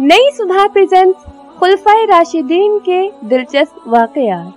नई सुधा प्रेजेंट्स खुलफाए राशिदीन के दिलचस्प वाकयात।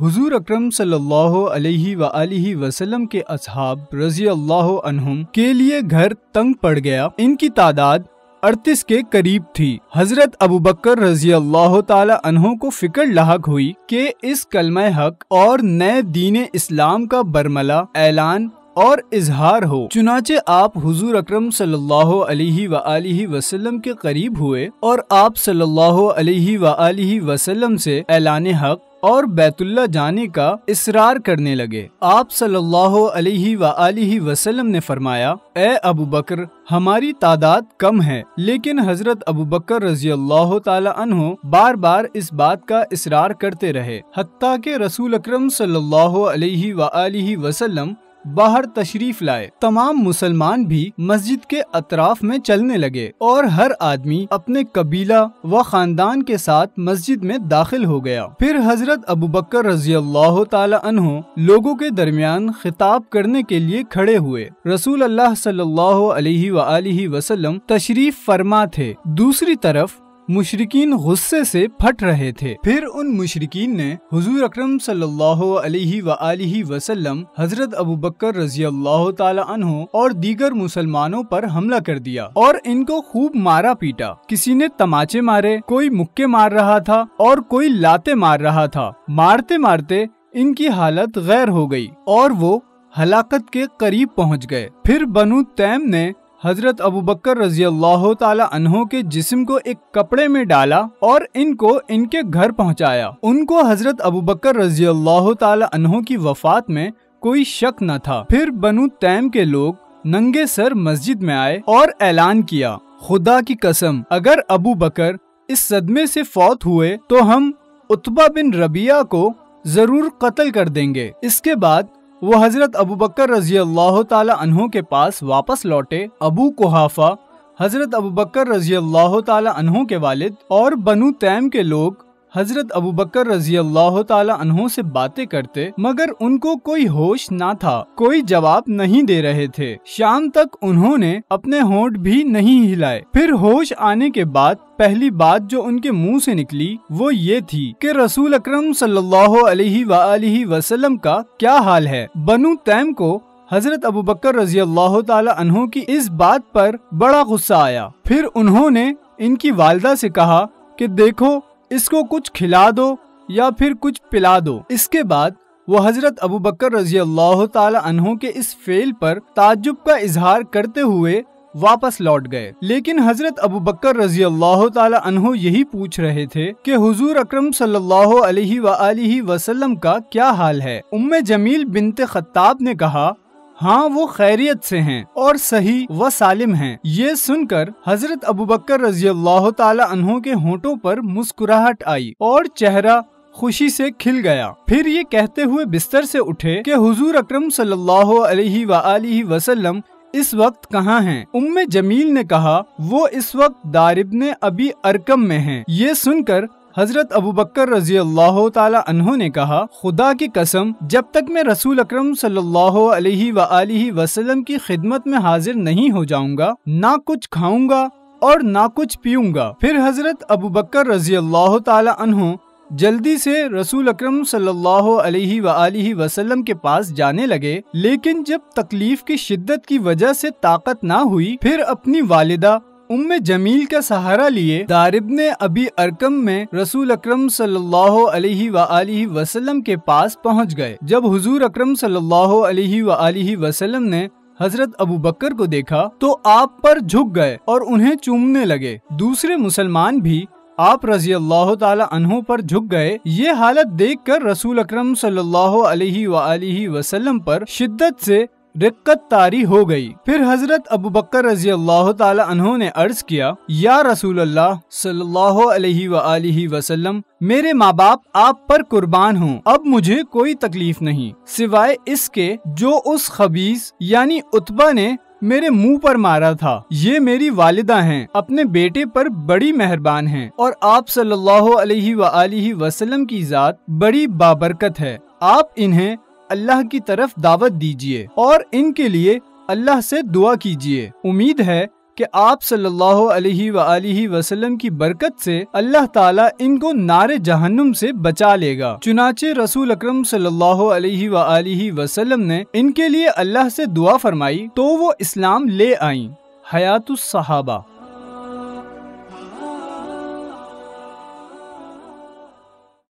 हुजूर अकरम सल्लल्लाहु अलैहि वआलिहि वसल्लम के असहाब रज़ी अल्लाह अनहुम के लिए घर तंग पड़ गया। इनकी तादाद अड़तीस के करीब थी। हज़रत अबू बकर रज़ी अल्लाह तहों को फ़िक्र लाक हुई कि इस कलम हक और नए दीन इस्लाम का बरमला ऐलान और इजहार हो। चुनाचे आप हुजूर अकरम सल्लल्लाहु अलैहि वआलिहि वसल्लम के करीब हुए और आप सल्लल्लाहु अलैहि वआलिहि वसल्लम से ऐलान हक और बैतुल्ला जाने का इसरार करने लगे। आप सल्लल्लाहु अलैहि वआलिहि वसल्लम ने फरमाया, ए अबू बकर, हमारी तादाद कम है, लेकिन हज़रत अबू बकर रज़ी अल्लाह तहो बार बार इस बात का इसरार करते रहे। हत्ता के रसूल अकरम सल्लल्लाहु अलैहि वआलिहि वसल्लम बाहर तशरीफ़ लाए। तमाम मुसलमान भी मस्जिद के अतराफ में चलने लगे और हर आदमी अपने कबीला व खानदान के साथ मस्जिद में दाखिल हो गया। फिर हज़रत अबू बकर रज़ी अल्लाह तहो लोगों के दरमियान खिताब करने के लिए खड़े हुए। रसूल अल्लाह सल्लल्लाहु अलैहि वसल्लम तशरीफ़ फरमा थे। दूसरी तरफ़ मुशरकिन गुस्से से फट रहे थे। फिर उन मुशरकिन ने हजूर अकरम वसल्लम, हज़रत अबू बकर रज़ी अल्लाह तहो और दीगर मुसलमानों पर हमला कर दिया और इनको खूब मारा पीटा। किसी ने तमाचे मारे, कोई मुक्के मार रहा था और कोई लाते मार रहा था। मारते मारते इनकी हालत गैर हो गई और वो हलाकत के करीब पहुँच गए। फिर बनु तैम ने हज़रत अबू बकर रज़ी अल्लाह तहों के जिस्म को एक कपड़े में डाला और इनको इनके घर पहुँचाया। उनको हज़रत अबू बकर रज़ी अल्लाह तहों की वफात में कोई शक न था फिर बनु तैम के लोग नंगे सर मस्जिद में आए और ऐलान किया, खुदा की कसम, अगर अबू बकर इस सदमे से फौत हुए तो हम उत्बा बिन रबिया को ज़रूर कत्ल कर देंगे इसके बाद वो हज़रत अबू बकर रज़ी अल्लाह तहों के पास वापस लौटे। अबू कुहाफा, हज़रत अबू बकर रज़ी अल्लाह तहों के वालिद और बनु तैम के लोग हज़रत अबू बकर रज़ी अल्लाह तहों से बातें करते, मगर उनको कोई होश ना था, कोई जवाब नहीं दे रहे थे। शाम तक उन्होंने अपने होंठ भी नहीं हिलाए। फिर होश आने के बाद, पहली बात जो उनके मुँह से निकली, वो ये थी कि रसूल अकरम सल्लल्लाहु अलैहि वसल्लम का क्या हाल है? बनु तैम को हज़रत अबू बकर रज़ी अल्लाह तहों की इस बात पर बड़ा गुस्सा आया। फिर उन्होंने इनकी वालदा से कहा कि देखो इसको कुछ खिला दो या फिर कुछ पिला दो। इसके बाद वो हज़रत अबू बकर रज़ी अल्लाह तहों के इस फेल पर ताजुब का इजहार करते हुए वापस लौट गए। लेकिन हज़रत अबू बकर रज़ी अल्लाह तहों यही पूछ रहे थे कि हुजूर अकरम सल्लल्लाहु अलैहि वसल्लम का क्या हाल है? उम्मे जमील बिनते खत्ताब ने कहा हाँ वो खैरियत से हैं और सही व सालिम हैं। ये सुनकर हज़रत अबू बकर रज़ी अल्लाह तहों के होठों पर मुस्कुराहट आई और चेहरा खुशी से खिल गया फिर ये कहते हुए बिस्तर से उठे कि हुजूर अकरम सल्लल्लाहु अलैहि वसल्लम इस वक्त कहाँ हैं? उम्मे जमील ने कहा, वो इस वक्त दारिब ने अभी अरकम में हैं। ये सुनकर हज़रत अबू बकर रज़ी अल्लाह ने कहा, खुदा की कसम, जब तक मैं रसूल अक्रम वसल्लम की खिदमत में हाजिर नहीं हो जाऊँगा, ना कुछ खाऊँगा और ना कुछ पीऊँगा। फिर हज़रत अबू बकर रज़ी अल्लाह जल्दी से रसूल अकरम वसल्लम के पास जाने लगे, लेकिन जब तकलीफ़ की शिद्दत की वजह से ताकत ना हुई, फिर अपनी वालिदा उम्मे जमील का सहारा लिए दारिब ने अभी अरकम में रसूल अक्रम सल्लल्लाहु वसल्लम के पास पहुँच गए। जब हुजूर अक्रम सल्लल्लाहु वसल्लम ने हज़रत अबू बकर को देखा तो आप पर झुक गए और उन्हें चूमने लगे। दूसरे मुसलमान भी आप रज़ी अल्लाह तहों पर झुक गए। ये हालत देखकर रसूल अकरम सल्लल्लाहु अलैहि वसल्लम पर शिद्दत से रिक्कत तारी हो गई। फिर हज़रत अबू बकर रज़ी अल्लाह तहों ने अर्ज़ किया, या रसूल अल्लाह सल्लल्लाहु अलैहि वसल्लम, मेरे माँ बाप आप पर कुर्बान हूँ, अब मुझे कोई तकलीफ़ नहीं। सिवाय इसके, जो उस खबीस, यानी उत्बा ने मेरे मुँह पर मारा था, ये मेरी वालिदा हैं, अपने बेटे पर बड़ी मेहरबान हैं, और आप सल्लल्लाहु अलैहि वसल्लम की जात बड़ी बाबरकत है। आप इन्हें अल्लाह की तरफ़ दावत दीजिए और इनके लिए अल्लाह से दुआ कीजिए। उम्मीद है कि आप सल्लल्लाहु अलैहि वआलिहि वसल्लम की बरकत से अल्लाह ताला इनको नारे जहन्नुम से बचा लेगा। चुनाचे रसूल अकरम सल्लल्लाहु अलैहि वआलिहि वसल्लम ने इनके लिए अल्लाह से दुआ फरमाई तो वो इस्लाम ले आई। हयातुस सहाबा।